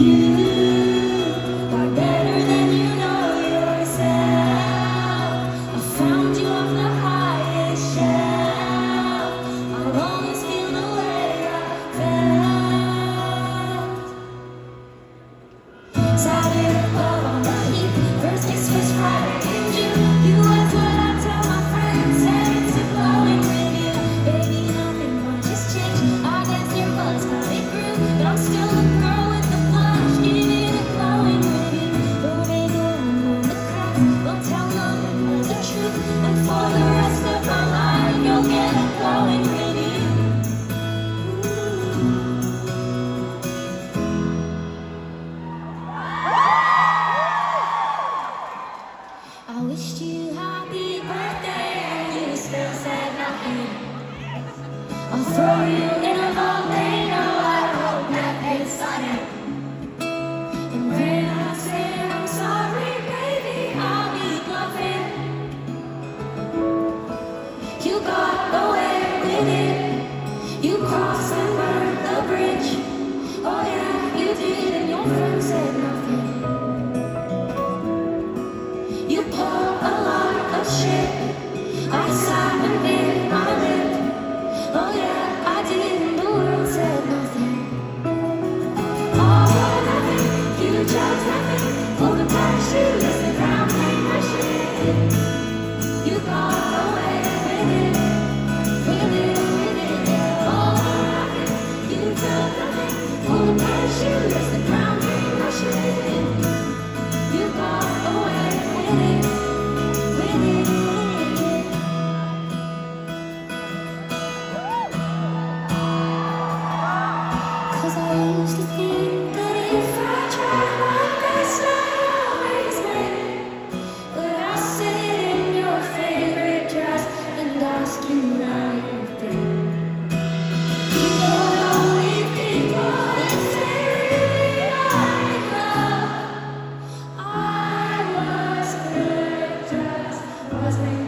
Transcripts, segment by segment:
you. I'll throw you in a volcano, I hope that it's sunny. And when I say I'm sorry, baby, I'll be bluffing. You got away with it, you crossed and burned the bridge. Oh yeah, you did, and your friend said no. was my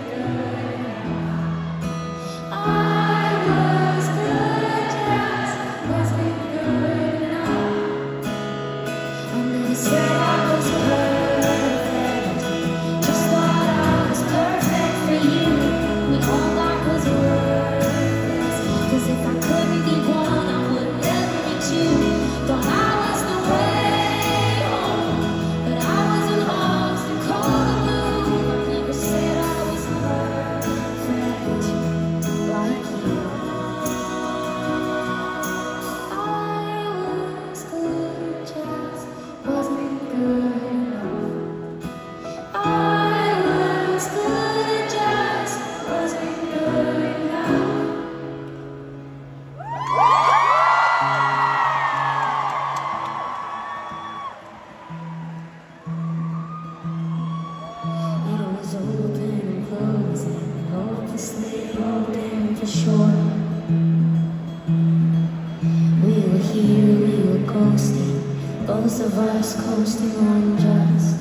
to you, we were coasting, Both of us coasting on just.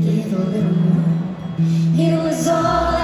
Give a little more. It was all.